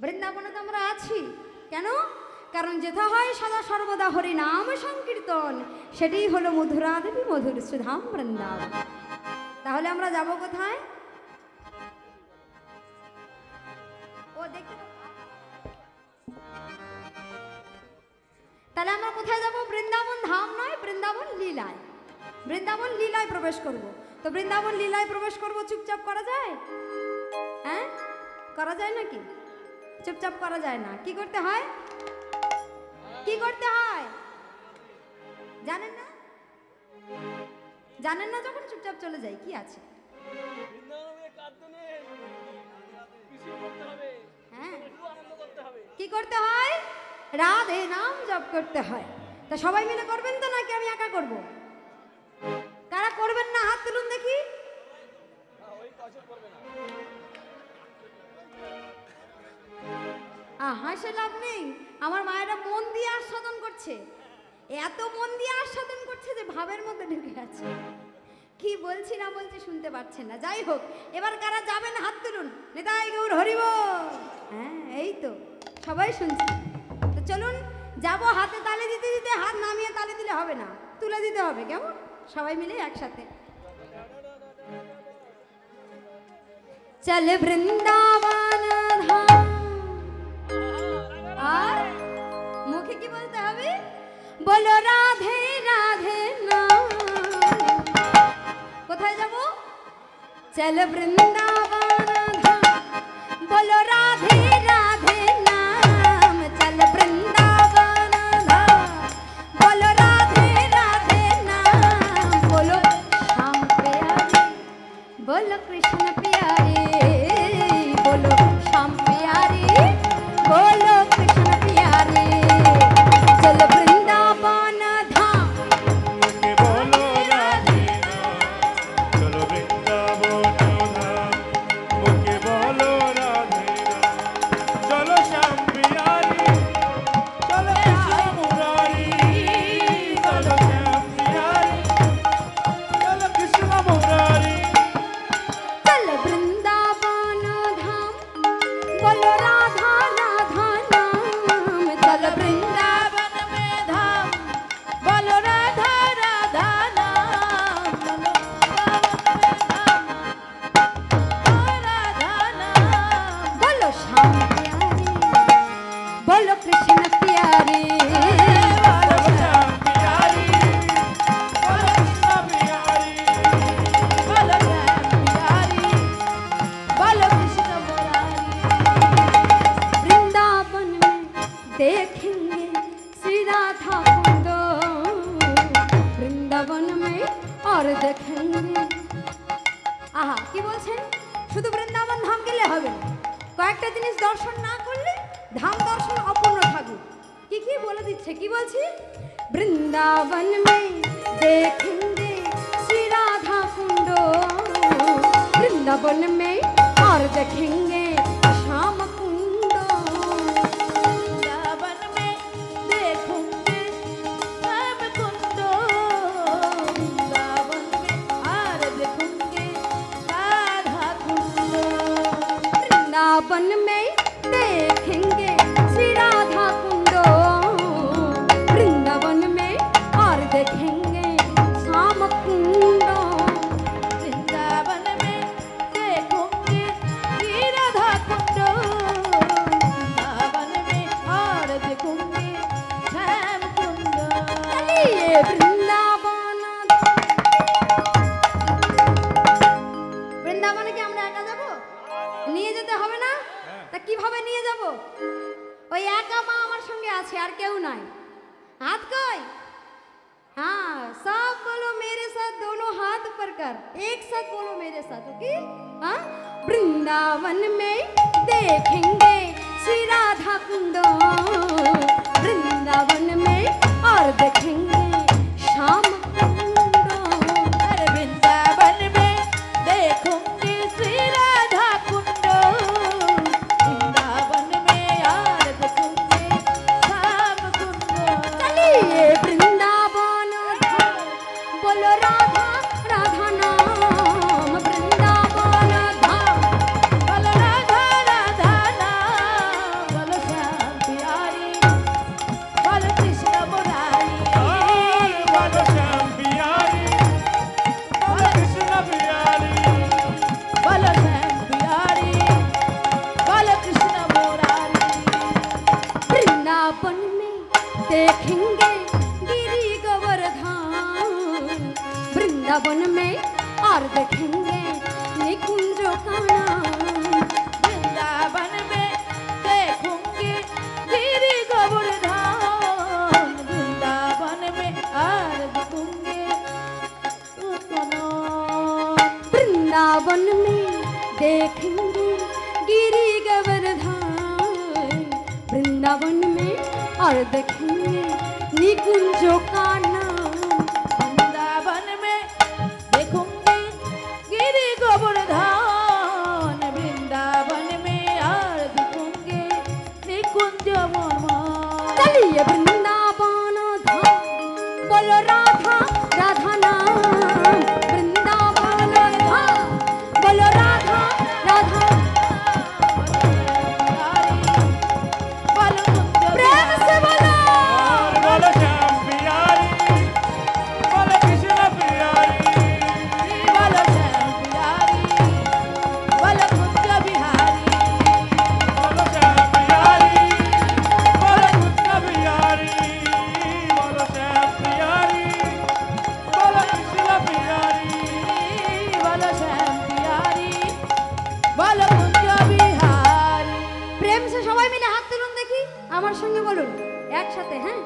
বৃন্দাবনে তো আমরা আছি। কেন? কারণ যেথা হয় সদা সর্বদা হরি নাম সংকীর্তন। সেটাই হলো মধুরা দেবী মধুর সুধাম বৃন্দাবন। তাহলে আমরা যাব কোথায়? ও, দেখতে তাহলে আমরা কোথায় যাব? বৃন্দাবন ধাম নয়, বৃন্দাবন লীলায়। বৃন্দাবন লীলায় প্রবেশ করব। তো বৃন্দাবন লীলায় প্রবেশ করব, চুপচাপ করা যায়? হ্যাঁ? করা যায় নাকি? চুপচাপ করা যায় না। কি করতে হয়? কি করতে হয়? জানেন না? জানেন না যখন চুপচাপ চলে যাই কি আছে? হ্যাঁ। কি করতে হয়? রাধে নাম জপ করতে হয়। তা সবাই মিলে করবেন তো নাকি আমি একা করব? কারা করবেন না? হাত তুলুন দেখি। হাসে লাভ নেই? আমার মায়েরা মন দিয়ে আস্বাদন করছে। এত মন দিয়ে আস্বাদন করছে যে ভাবের মধ্যে ঢুকে আছে। কি বলছি না বলছি শুনতে পাচ্ছেন না। যাই হোক, এবার কারা যাবেন হাত তুলুন। নেতাই গৌর হরিব হ্যাঁ এই তো, সবাই শুনছি। তো চলুন, যাব হাতে তালে দিতে দিতে, হাত নামিয়ে তালে দিলে হবে না। তুলে দিতে হবে, কেমন? সবাই মিলে একসাথে। চলে বৃন্দাবন বলো রাধে রাধে নাম। কোথায় যাব? চল বৃন্দাবন। আর দেখেন আহা, কি বলছেন? শুধু বৃন্দাবন ধাম গেলে হবে কয়েকটা জিনিস দর্শন না করলে ধাম দর্শন অপূর্ণ থাকবে কি কি বলে দিচ্ছে? কি বলছি? বৃন্দাবন মে দেখেঙ্গে শ্রী রাধা কুণ্ড বৃন্দাবন মে আর দেখেঙ্গে वृंदावन में কিভাবে নিয়ে যাব ওই একা মা আমার সঙ্গে আছে আর কেউ নাই হাত কই हाँ सब बोलो मेरे साथ दोनों हाथ ऊपर कर एक साथ बोलो मेरे साथ ओके हाँ वृंदावन में देखेंगे श्री राधा कुंड वृंदावन में और देखेंगे देखेंगे गिरी गोवर्धन। वृंदावन में और देखेंगे निकुंजों का नाम वृंदावन में देखूँगी गिरी गोवर्धन। वृंदावन में और देखूँगी। वृंदावन में देखेंगे गिरी गोवर्धन। वृंदावन में और देखेंगे निकुंजों का नाम वृंदावन में देखूंगी गिरी गोवर्धन वृंदावन में और देखूंगी निकुंज वन चलिए প্রেম সে সবাই মিলে হাত তুলুন দেখি আমার সঙ্গে বলুন একসাথে হ্যাঁ?